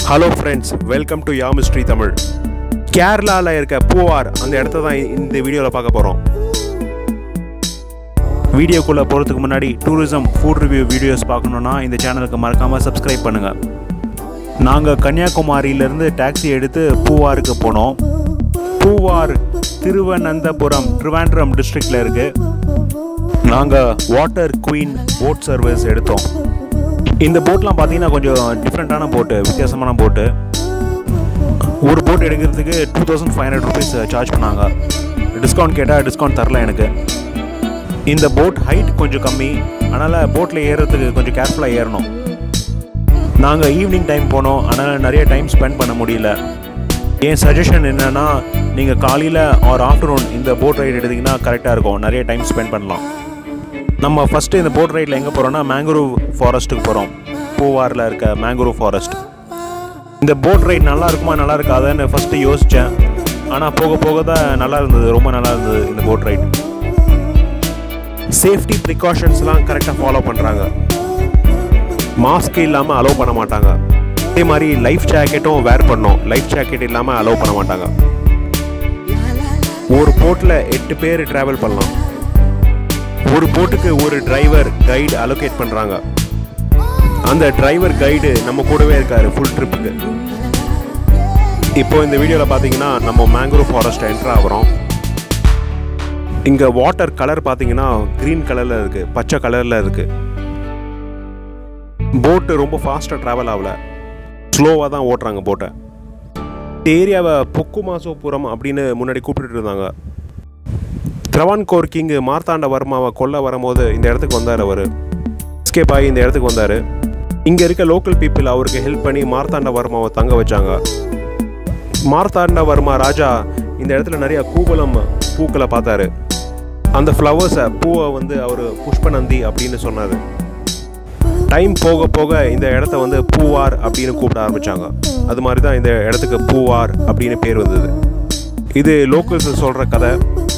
Hello friends welcome to யாமிஸ்ட்ரி தமிழ் கேரளாவில் இருக்க பூவார் அந்த இடத்த தான் இந்த வீடியோவில் பார்க்க போகிறோம் வீடியோக்குள்ளே போகிறதுக்கு முன்னாடி டூரிசம் ஃபுட் ரிவ்யூ வீடியோஸ் பார்க்கணுன்னா இந்த சேனலுக்கு மறக்காமல் சப்ஸ்கிரைப் பண்ணுங்கள் நாங்கள் கன்னியாகுமரியிலேருந்து டாக்ஸி எடுத்து பூவாருக்கு போனோம். பூவார் திருவனந்தபுரம் ட்ரிவாண்ட்ரம் டிஸ்ட்ரிக்டில் இருக்குது நாங்கள் வாட்டர் குயின் போட் சர்வீஸ் எடுத்தோம். இந்த போட்லாம் பார்த்தீங்கன்னா கொஞ்சம் டிஃப்ரெண்ட்டான போட்டு வித்தியாசமான போட்டு. ஒரு போட் எடுக்கிறதுக்கு two thousand five hundred rupees charge பண்ணாங்க. டிஸ்கவுண்ட் கேட்டால் டிஸ்கவுண்ட் தரல எனக்கு. இந்த போட் ஹைட் கொஞ்சம் கம்மி. அதனால் போட்டில் ஏறுறதுக்கு கொஞ்சம் கேர்ஃபுல்லாக ஏறணும். நாங்கள் ஈவினிங் டைம் போனோம். ஆனால் நிறைய டைம் ஸ்பெண்ட் பண்ண முடியல. என் சஜஷன் என்னென்னா நீங்கள் காலையில் ஆர் ஆஃப்டர்நூன் இந்த போட் ரைடு எடுத்திங்கன்னா கரெக்டாக இருக்கும். நிறைய டைம் ஸ்பெண்ட் பண்ணலாம். நம்ம ஃபஸ்ட்டு இந்த போட் ரைடில் எங்கே போகிறோம்னா மேங்க்ரூவ் ஃபாரஸ்ட்டுக்கு போகிறோம் பூவாரில் இருக்க மேங்க்ரூவ் ஃபாரஸ்ட் இந்த போட் ரைட் நல்லா இருக்குமா நல்லா இருக்காதுன்னு ஃபஸ்ட்டு யோசித்தேன் ஆனால் போக போக தான் நல்லா இருந்தது ரொம்ப நல்லா இருந்தது இந்த போட் ரைட் சேஃப்டி ப்ரிகாஷன்ஸ்லாம் கரெக்டாக ஃபாலோ பண்ணுறாங்க மாஸ்க் இல்லாமல் அலோவ் பண்ண மாட்டாங்க. அதே மாதிரி லைஃப் ஜாக்கெட்டும் வேர் பண்ணோம். லைஃப் ஜாக்கெட் இல்லாமல் அலோவ் பண்ண மாட்டாங்க. ஒரு போட்டில் எட்டு பேர் ட்ராவல் பண்ணலாம். ஒரு போட்டுக்கு ஒரு டிரைவர் கைடு அலோகேட் பண்ணுறாங்க அந்த டிரைவர் கைடு நம்ம கூடவே இருக்காரு ஃபுல் ட்ரிப்புக்கு இப்போ இந்த வீடியோவில் பார்த்தீங்கன்னா நம்ம மேங்க்ரோவ் ஃபாரஸ்ட் என்ட்ரு ஆகிறோம். இங்கே வாட்டர் கலர் பார்த்தீங்கன்னா க்ரீன் கலரில் இருக்குது பச்சை கலரில் இருக்குது போட்டு ரொம்ப ஃபாஸ்ட்டாக ட்ராவல் ஆகல. ஸ்லோவாக தான் ஓட்டுறாங்க போட்டை ஏரியாவை பொக்கு மாசோபுரம் அப்படின்னு முன்னாடி கூப்பிட்டுட்டு இருந்தாங்க. திரவான்கோர் கிங் மார்த்தாண்ட வர்மாவை கொல்ல வரும்போது இந்த இடத்துக்கு வந்தார் அவர். எஸ்கேப் ஆகி இந்த இடத்துக்கு வந்தார். இங்கே இருக்க லோக்கல் பீப்புள் அவருக்கு ஹெல்ப் பண்ணி மார்த்தாண்ட வர்மாவை தங்க வச்சாங்க. மார்த்தாண்ட வர்மா ராஜா இந்த இடத்துல நிறைய கூவலம் பூக்களை பார்த்தாரு. அந்த ஃப்ளவர்ஸை பூவை வந்து அவர் புஷ்பநந்தி அப்படின்னு சொன்னார். டைம் போக போக இந்த இடத்த வந்து பூவார் அப்படின்னு கூப்பிட ஆரம்பித்தாங்க அது மாதிரி தான் இந்த இடத்துக்கு பூவார் அப்படின்னு பேர் வந்தது. இது லோக்கல்ஸ் சொல்கிற கதை.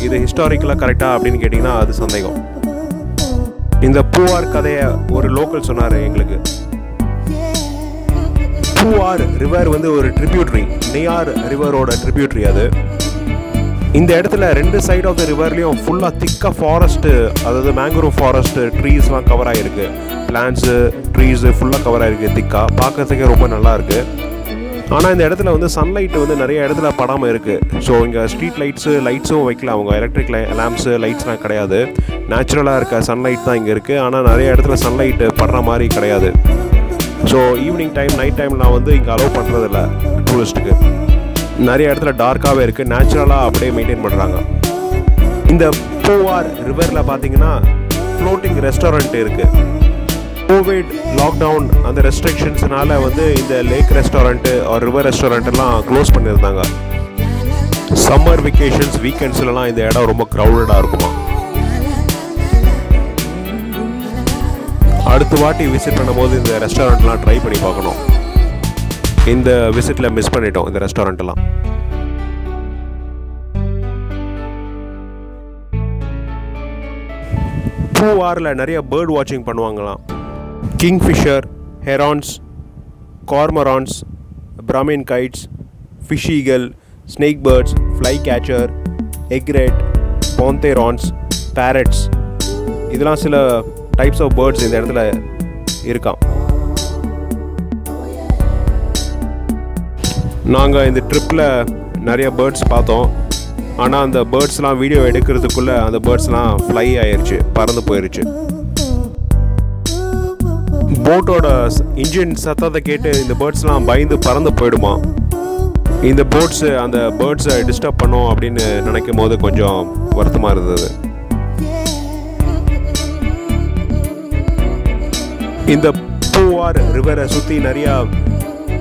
இது ஹிஸ்டாரிக்கலாக கரெக்டாக அப்படின்னு கேட்டிங்கன்னா அது சந்தேகம். இந்த பூவார் கதையை ஒரு லோக்கல் சொன்னார் எங்களுக்கு. பூவார் ரிவர் வந்து ஒரு ட்ரிபியூட்ரி நெய்யார் ரிவரோட ட்ரிபியூட்ரி அது. இந்த இடத்துல ரெண்டு சைட் ஆஃப் த ரிவர்லேயும் ஃபுல்லாக திக்காக ஃபாரஸ்ட்டு அதாவது மேங்க்ரோவ் ஃபாரஸ்ட்டு ட்ரீஸ்லாம் கவர் ஆகிருக்கு பிளான்ஸு ட்ரீஸு ஃபுல்லாக கவர் ஆகிருக்கு திக்காக பார்க்கறதுக்கே ரொம்ப நல்லா இருக்குது ஆனால் இந்த இடத்துல வந்து சன்லைட் வந்து நிறைய இடத்துல படாமல் இருக்குது ஸோ இங்கே ஸ்ட்ரீட் லைட்ஸு லைட்ஸும் வைக்கல அவங்க. எலக்ட்ரிக் லை லேம்ப்ஸு லைட்ஸ்லாம் கிடையாது. நேச்சுரலாக இருக்க சன்லைட் தான் இங்கே இருக்குது ஆனால் நிறைய இடத்துல சன்லைட்டு படுற மாதிரி கிடையாது. ஸோ ஈவினிங் டைம் நைட் டைம்லாம் வந்து இங்கே அலோவ் பண்ணுறதில்ல டூரிஸ்ட்டுக்கு நிறைய இடத்துல டார்க்காகவே இருக்குது நேச்சுரலாக அப்படியே மெயின்டைன் பண்ணுறாங்க இந்த பூவார் ரிவரில் பார்த்தீங்கன்னா ஃப்ளோட்டிங் ரெஸ்டாரண்ட் இருக்குது கோவிட் லாக்டவுன் அந்த ரெஸ்ட்ரிக்ஷன்ஸ்னால வந்து இந்த லேக் ரெஸ்டாரண்ட்டு ஆர் ரிவர் ரெஸ்டாரண்ட்டெல்லாம் க்ளோஸ் பண்ணியிருந்தாங்க. சம்மர் வெக்கேஷன்ஸ் வீக்கெண்ட்ஸ்லலாம் இந்த இடம் ரொம்ப க்ரௌடடாக இருக்குமா? அடுத்த வாட்டி விசிட் பண்ணும்போது இந்த ரெஸ்டாரண்ட்லாம் ட்ரை பண்ணி பார்க்கணும். இந்த விசிட்டில் மிஸ் பண்ணிட்டோம் இந்த ரெஸ்டாரண்ட்லாம் பூவாரில் நிறைய பேர்ட் வாட்சிங் பண்ணுவாங்களாம். Kingfisher herons cormorants brahminy kites fish eagle snake birds flycatcher egret pond herons parrots இதெல்லாம் சில டைப்ஸ் ஆஃப் பேர்ட்ஸ் இந்த இடத்துல இருக்கான் நாங்கள் இந்த ட்ரிப்பில் நிறைய பேர்ட்ஸ் பார்த்தோம். ஆனால் அந்த பேர்ட்ஸ்லாம் வீடியோ எடுக்கிறதுக்குள்ளே அந்த பேர்ட்ஸ்லாம் ஃப்ளை ஆயிடுச்சு பறந்து போயிடுச்சு போட்டோட இன்ஜின் சத்தத்தை கேட்டு இந்த பேர்ட்ஸ்லாம் பயந்து பறந்து போயிடுமா? இந்த போட்ஸு அந்த பேர்ட்ஸை டிஸ்டர்ப் பண்ணோம் அப்படின்னு நினைக்கும் போது கொஞ்சம் வருத்தமாக இருந்தது. இந்த பூவார் ரிவரை சுற்றி நிறையா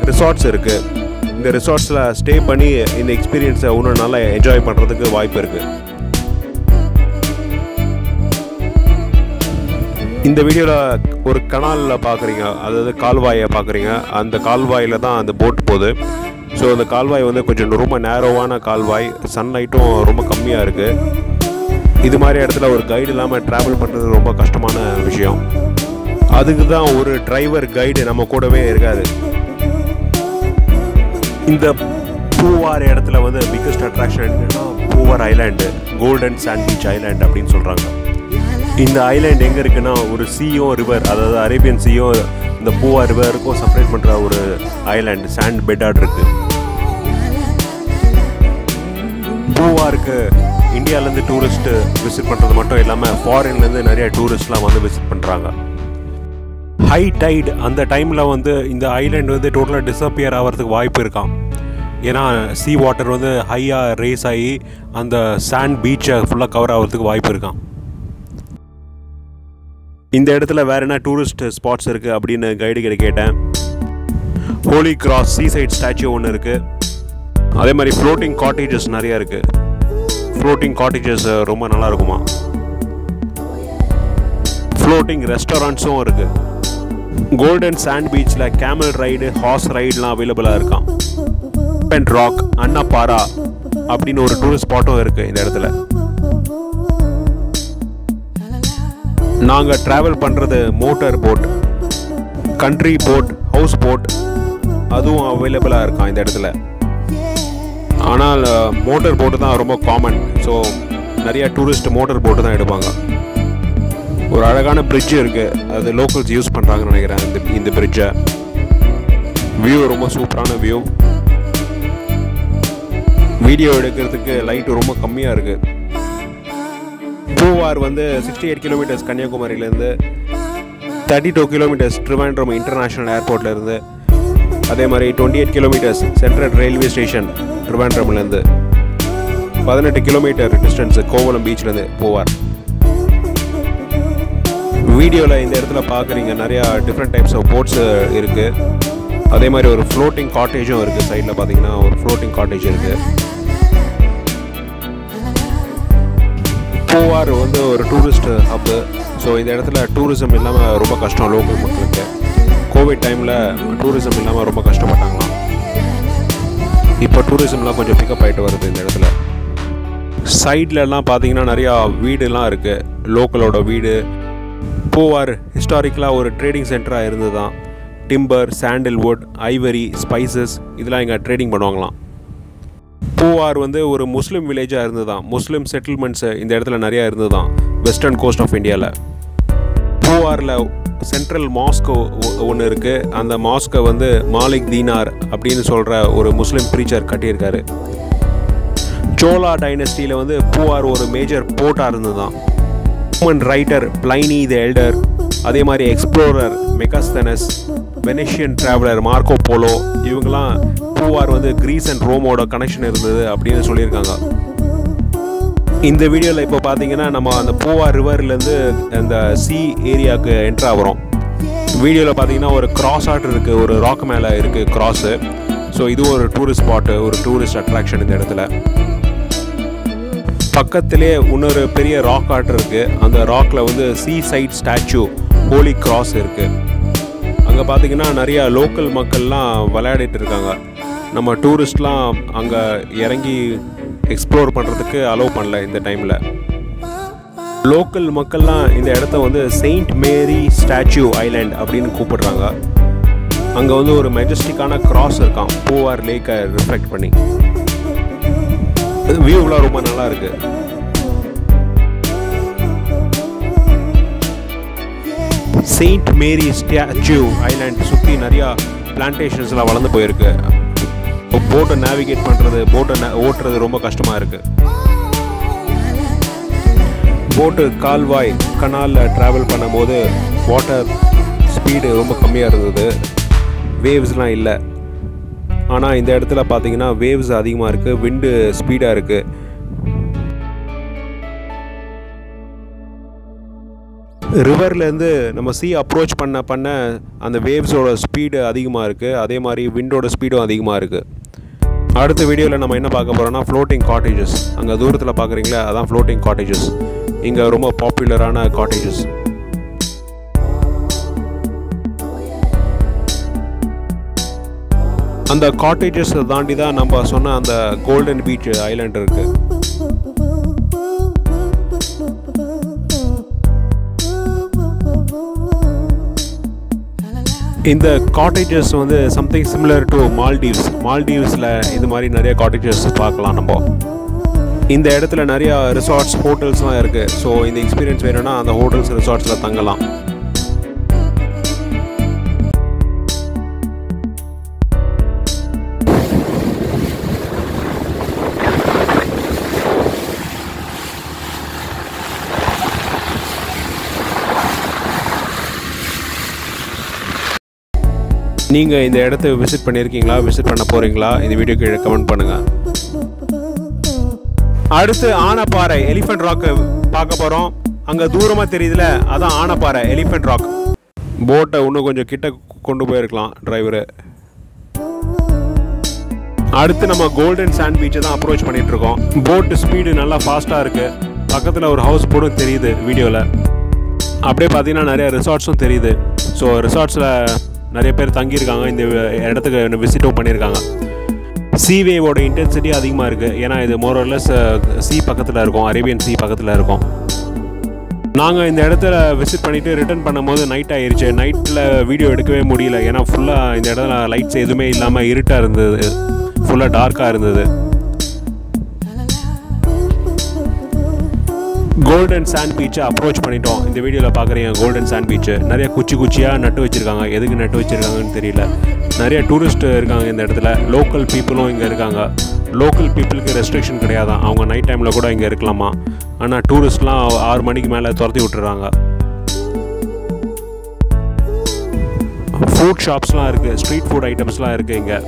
ரிசார்ட்ஸ் இருக்குது இந்த ரிசார்ட்ஸில் ஸ்டே பண்ணி இந்த எக்ஸ்பீரியன்ஸை இன்னும் நல்லா என்ஜாய் பண்ணுறதுக்கு வாய்ப்பு இருக்குது இந்த வீடியோவில் ஒரு கனாலில் பார்க்குறீங்க அதாவது கால்வாயை பார்க்குறீங்க அந்த கால்வாயில் தான் அந்த போட் போகுது. ஸோ அந்த கால்வாய் வந்து கொஞ்சம் ரொம்ப நேரோவான கால்வாய். சன்லைட்டும் ரொம்ப கம்மியாக இருக்குது இது மாதிரி இடத்துல ஒரு கைடு இல்லாமல் ட்ராவல் பண்ணுறது ரொம்ப கஷ்டமான விஷயம். அதுக்கு தான் ஒரு டிரைவர் கைடு நம்ம கூடவே இருக்காது இந்த பூவார் இடத்துல வந்து பிக்கஸ்ட் அட்ராக்ஷன் என்னென்னா Poovar island golden sand beach island அப்படின்னு சொல்கிறாங்க இந்த ஐலேண்ட் எங்கே இருக்குன்னா ஒரு சீயும் ரிவர் அதாவது அரேபியன் சீயும் இந்த பூவா ரிவருக்கும் செப்பரேட் பண்ணுற ஒரு ஐலேண்ட் சாண்ட் பெட்டாட் இருக்கு. பூவாருக்கு இந்தியாவிலேருந்து டூரிஸ்ட்டு விசிட் பண்ணுறது மட்டும் இல்லாமல் ஃபாரின்லேருந்து நிறைய டூரிஸ்ட்லாம் வந்து விசிட் பண்ணுறாங்க ஹை டைட் அந்த டைமில் வந்து இந்த ஐலேண்ட் வந்து டோட்டலாக டிஸப்பியர் ஆகிறதுக்கு வாய்ப்பு இருக்கான் ஏன்னா சீ வாட்டர் வந்து ஹையாக ரேஸ் ஆகி அந்த சாண்ட் பீச்சை ஃபுல்லாக கவர் ஆகிறதுக்கு வாய்ப்பு இருக்கான் இந்த இடத்துல வேறு என்ன டூரிஸ்ட் ஸ்பாட்ஸ் இருக்குது அப்படின்னு கைடு கிட்ட கேட்டேன். ஹோலி கிராஸ் சீ சைட் ஸ்டாச்சு ஒன்று இருக்குது அதே மாதிரி ஃப்ளோட்டிங் காட்டேஜஸ் நிறையா இருக்குது ஃப்ளோட்டிங் காட்டேஜஸ் ரொம்ப நல்லா இருக்குமா? ஃப்ளோட்டிங் ரெஸ்டாரண்ட்ஸும் இருக்குது கோல்டன் சாண்ட் பீச்சில் கேமல் ரைடு ஹார்ஸ் ரைடுலாம் அவைலபிளாக இருக்கான் அண்ட் ராக் அன்னப்பாரா அப்படின்னு ஒரு டூரிஸ்ட் ஸ்பாட்டும் இருக்குது இந்த இடத்துல. நாங்கள் ட்ராவல் பண்ணுறது motor boat country boat houseboat அதுவும் அவைலபிளாக இருக்கான் இந்த இடத்துல? ஆனால் மோட்டர் போட்டு தான் ரொம்ப காமன் ஸோ நிறையா டூரிஸ்ட் மோட்டர் போட்டு தான் எடுப்பாங்க. ஒரு அழகான பிரிட்ஜ் இருக்குது அது லோக்கல்ஸ் யூஸ் பண்ணுறாங்கன்னு நினைக்கிறேன் இந்த இந்த பிரிட்ஜை வியூ ரொம்ப சூப்பரான வியூ வீடியோ எடுக்கிறதுக்கு லைட் ரொம்ப கம்மியாக இருக்குது பூவார் வந்து sixty eight kilometres கன்னியாகுமரியிலேருந்து thirty two kilometres Trivandrum international ஏர்போர்ட்லேருந்து அதே மாதிரி twenty eight kilometres central railway station ட்ரிவாண்ட்ரம்லேருந்து பதினெட்டு கிலோமீட்டர் டிஸ்டன்ஸ் கோவலம் பீச்லேருந்து போவார். வீடியோவில் இந்த இடத்துல பார்க்குறீங்க நிறையா டிஃப்ரெண்ட் டைப்ஸ் ஆஃப் போட்ஸ் இருக்குது அதே மாதிரி ஒரு ஃப்ளோட்டிங் காட்டேஜும் இருக்குது சைடில் பார்த்தீங்கன்னா ஒரு ஃப்ளோட்டிங் காட்டேஜ் இருக்குது பூவார் வந்து ஒரு டூரிஸ்ட் ஹப்பு ஸோ இந்த இடத்துல டூரிசம் இல்லாமல் ரொம்ப கஷ்டம் லோக்கல் மக்களுக்கு. கோவிட் டைமில் டூரிசம் இல்லாமல் ரொம்ப கஷ்டப்பட்டாங்களாம். இப்போ டூரிசம்லாம் கொஞ்சம் பிக்கப் ஆகிட்டு வருது இந்த இடத்துல. சைட்லலாம் பார்த்தீங்கன்னா நிறையா வீடுலாம் இருக்குது லோக்கலோட வீடு. பூவார் ஹிஸ்டாரிக்கலாக ஒரு ட்ரேடிங் சென்டராக இருந்து தான் டிம்பர் சாண்டில்வுட் ஐவரி ஸ்பைசஸ் இதெல்லாம் இங்கே ட்ரேடிங் பண்ணுவாங்களாம். பூவார் வந்து ஒரு முஸ்லீம் வில்லேஜாக இருந்து தான் முஸ்லீம் செட்டில்மெண்ட்ஸ் இந்த இடத்துல நிறையா இருந்து தான் வெஸ்டர்ன் கோஸ்ட் ஆஃப் இந்தியாவில் பூவாரில் சென்ட்ரல் மாஸ்கோ ஒன்று இருக்குது அந்த மாஸ்கை வந்து மாலிக் தீனார் அப்படின்னு சொல்கிற ஒரு முஸ்லீம் ப்ரீச்சர் கட்டியிருக்காரு. சோலா டைனஸ்டியில் வந்து பூவார் ஒரு மேஜர் போர்ட்டாக இருந்து தான் human writer Pliny the Elder அதே மாதிரி explorer Megasthenes Venetian traveller Marco Polo இவங்கெல்லாம் பூவார் வந்து கிரீஸ் அண்ட் ரோமோட கனெக்ஷன் இருந்தது அப்படின்னு சொல்லியிருக்காங்க. இந்த வீடியோவில் இப்போ பார்த்தீங்கன்னா நம்ம அந்த பூவார் ரிவர்லேருந்து அந்த சி ஏரியாவுக்கு என்ட்ரு ஆகிறோம் வீடியோவில் பார்த்தீங்கன்னா ஒரு கிராஸ் ஆர்ட் இருக்குது ஒரு ராக் மேலே இருக்குது கிராஸு ஸோ இது ஒரு டூரிஸ்ட் ஸ்பாட்டு ஒரு டூரிஸ்ட் அட்ராக்ஷன் இந்த இடத்துல. பக்கத்திலே இன்னொரு பெரிய ராக் ஆர்ட் இருக்குது அந்த ராக்கில் வந்து C side statue holy cross இருக்குது அங்கே பார்த்தீங்கன்னா நிறையா லோக்கல் மக்கள்லாம் விளையாடிட்டு இருக்காங்க. நம்ம டூரிஸ்ட்லாம் அங்கே இறங்கி எக்ஸ்ப்ளோர் பண்ணுறதுக்கு அலோவ் பண்ணல இந்த டைமில் லோக்கல் மக்கள்லாம் இந்த இடத்த வந்து செயின்ட் மேரி ஸ்டாச்சு ஐலாண்ட் அப்படின்னு கூப்பிடுறாங்க. அங்கே வந்து ஒரு மெஜஸ்டிக்கான கிராஸ் இருக்கான் பூவார் லேக்கை ரிஃப்ளெக்ட் பண்ணி. வியூவெலாம் ரொம்ப நல்லா இருக்குது செயின்ட் மேரி ஸ்டாச்சு ஐலாண்ட் சுற்றி நிறையா பிளான்டேஷன்ஸ்லாம் வளர்ந்து போயிருக்கு. போட்டை நேவிகேட் பண்ணுறது போட்டை ஓட்டுறது ரொம்ப கஷ்டமாக இருக்குது போட்டு கால்வாய் கனாலில் ட்ராவல் பண்ணும்போது வாட்டர் ஸ்பீடு ரொம்ப கம்மியாக இருந்தது. வேவ்ஸ்லாம் இல்லை. ஆனால் இந்த இடத்துல பார்த்தீங்கன்னா வேவ்ஸ் அதிகமாக இருக்குது விண்டு ஸ்பீடாக இருக்குது ரிவர்லேருந்து நம்ம சி அப்ரோச் பண்ண பண்ண அந்த வேவ்ஸோட ஸ்பீடு அதிகமாக இருக்குது அதே மாதிரி விண்டோட ஸ்பீடும் அதிகமாக இருக்குது அடுத்த வீடியோவில் நம்ம என்ன பார்க்க போகிறோம்னா ஃப்ளோட்டிங் காட்டேஜஸ் அங்கே தூரத்தில் பார்க்குறீங்களா? அதான் ஃப்ளோட்டிங் காட்டேஜஸ் இங்கே ரொம்ப பாப்புலரான காட்டேஜஸ் அந்த காட்டேஜஸ் தாண்டி தான் நம்ம சொன்ன அந்த கோல்டன் பீச் ஐலாண்ட் இருக்குது இந்த காட்டேஜஸ் வந்து சம்திங் சிமிலர் டு மால்டீவ்ஸ் மால்டீவ்ஸில் இது மாதிரி நிறைய காட்டேஜஸ் பார்க்கலாம் நம்ம. இந்த இடத்துல நிறையா ரிசார்ட்ஸ் ஹோட்டல்ஸ்லாம் இருக்குது ஸோ இந்த எக்ஸ்பீரியன்ஸ் வேணும்னா அந்த ஹோட்டல்ஸ் ரிசார்ட்ஸில் தங்கலாம். நீங்கள் இந்த இடத்த விசிட் பண்ணியிருக்கீங்களா விசிட் பண்ண போகிறீங்களா இந்த வீடியோ கீழே கமெண்ட் பண்ணுங்கள் அடுத்து ஆனப்பாறை எலிஃபென்ட் ராக்கு பார்க்க போகிறோம் அங்கே தூரமாக தெரியுதுல அதான் ஆனப்பாறை எலிஃபென்ட் ராக் போட்டை இன்னும் கொஞ்சம் கிட்ட கொண்டு போயிருக்கலாம் டிரைவரு அடுத்து நம்ம கோல்டன் சாண்ட் பீச்சை தான் அப்ரோச் பண்ணிகிட்ருக்கோம் இருக்கோம். போட்டு ஸ்பீடு நல்லா ஃபாஸ்ட்டாக இருக்குது பக்கத்தில் ஒரு ஹவுஸ் போர்டும் தெரியுது வீடியோவில் அப்படியே பார்த்தீங்கன்னா நிறைய ரிசார்ட்ஸும் தெரியுது. ஸோ ரிசார்ட்ஸில் நிறைய பேர் தங்கியிருக்காங்க. இந்த இடத்துக்கு விசிட்டும் பண்ணியிருக்காங்க. சீ வேவோட இன்டென்சிட்டி அதிகமாக இருக்குது ஏன்னா இது மோரல்லஸ் சி பக்கத்தில் இருக்கும். அரேபியன் சி பக்கத்தில் இருக்கும். நாங்கள் இந்த இடத்துல விசிட் பண்ணிவிட்டு ரிட்டர்ன் பண்ணும்போது நைட் ஆயிடுச்சு நைட்டில் வீடியோ எடுக்கவே முடியல. ஏன்னா ஃபுல்லாக இந்த இடத்துல லைட்ஸ் எதுவுமே இல்லாமல் இருட்டாக இருந்தது. ஃபுல்லாக டார்க்காக இருந்தது. கோல்டன் சாண்ட் பீச்சை அப்ரோச் பண்ணிட்டோம். இந்த வீடியோவில் பார்க்குறீங்க கோல்டன் சாண்ட் பீச்சு நிறைய குச்சி குச்சியாக நட்டு வச்சுருக்காங்க. எதுக்கு நட்டு வச்சுருக்காங்கன்னு தெரியல. நிறைய டூரிஸ்ட் இருக்காங்க இந்த இடத்துல. லோக்கல் பீப்புளும் இங்கே இருக்காங்க. லோக்கல் பீப்புளுக்கு ரெஸ்ட்ரிக்ஷன் கிடையாதான். அவங்க நைட் டைமில் கூட இங்கே இருக்கலாமா? ஆனால் டூரிஸ்ட்லாம் ஆறு மணிக்கு மேலே துரத்தி விட்டுறாங்க. ஃபுட் ஷாப்ஸ்லாம் இருக்குது ஸ்ட்ரீட் ஃபுட் ஐட்டம்ஸ்லாம் இருக்குது இங்கே.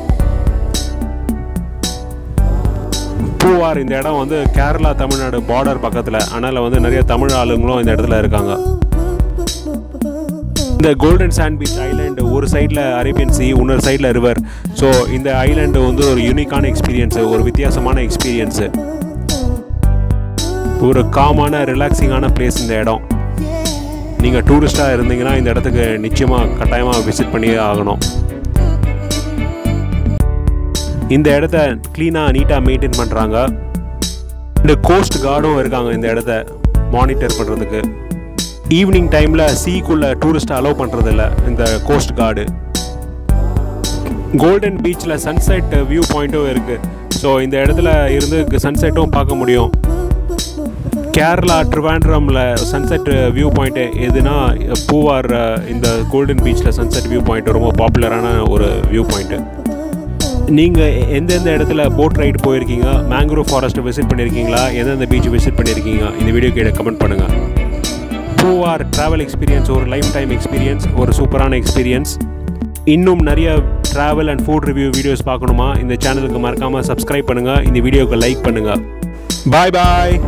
பூவார் இந்த இடம் வந்து கேரளா தமிழ்நாடு பார்டர் பக்கத்தில். அதனால் வந்து நிறைய தமிழ் ஆளுங்களும் இந்த இடத்துல இருக்காங்க. இந்த கோல்டன் சாண்ட் பீச் ஐலாண்டு ஒரு சைடில் அரேபியன் சி இன்னொரு சைடில் ரிவர் ஸோ இந்த ஐலாண்டு வந்து ஒரு யூனிக்கான எக்ஸ்பீரியன்ஸு ஒரு வித்தியாசமான எக்ஸ்பீரியன்ஸு ஒரு காமான ரிலாக்ஸிங்கான பிளேஸ் இந்த இடம். நீங்கள் டூரிஸ்ட்டாக இருந்தீங்கன்னா இந்த இடத்துக்கு நிச்சயமாக கட்டாயமாக விசிட் பண்ணியே ஆகணும். இந்த இடத்த க்ளீனாக நீட்டாக மெயின்டைன் பண்ணுறாங்க இந்த கோஸ்ட் கார்டும் இருக்காங்க இந்த இடத்த மானிட்டர் பண்ணுறதுக்கு ஈவினிங் டைமில் சீக்குள்ளே டூரிஸ்ட் அலோவ் பண்ணுறதில்ல இந்த கோஸ்ட் கார்டு கோல்டன் பீச்சில் சன்செட் வியூ பாயிண்ட்டும் இருக்குது ஸோ இந்த இடத்துல இருந்து சன்செட்டும் பார்க்க முடியும். கேரளா ட்ரிவாண்ட்ரமில் சன்செட் வியூ பாயிண்ட்டு எதுனா பூவார் இந்த கோல்டன் பீச்சில் சன்செட் வியூ பாயிண்ட் ரொம்ப பாப்புலரான ஒரு வியூ பாயிண்ட்டு நீங்கள் எந்தெந்த இடத்துல போட் ரைடு போயிருக்கீங்க? மேங்க்ரோவ் ஃபாரஸ்ட்டை விசிட் பண்ணியிருக்கீங்களா எந்தெந்த பீச் விசிட் பண்ணியிருக்கீங்க இந்த வீடியோ கீழே கமெண்ட் பண்ணுங்கள் பூவார் ட்ராவல் எக்ஸ்பீரியன்ஸ் ஒரு லைஃப் டைம் எக்ஸ்பீரியன்ஸ் ஒரு சூப்பரான எக்ஸ்பீரியன்ஸ் இன்னும் நிறைய travel and food review videos பார்க்கணுமா? இந்த சேனலுக்கு மறக்காமல் சப்ஸ்கிரைப் பண்ணுங்கள் இந்த வீடியோவுக்கு லைக் பண்ணுங்கள் பாய் பாய்